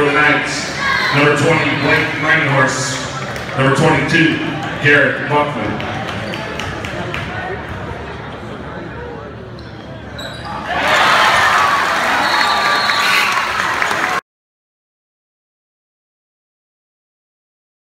for the Knights. Number 20, Blake Langhorse. Number 22, Garrett Buckman.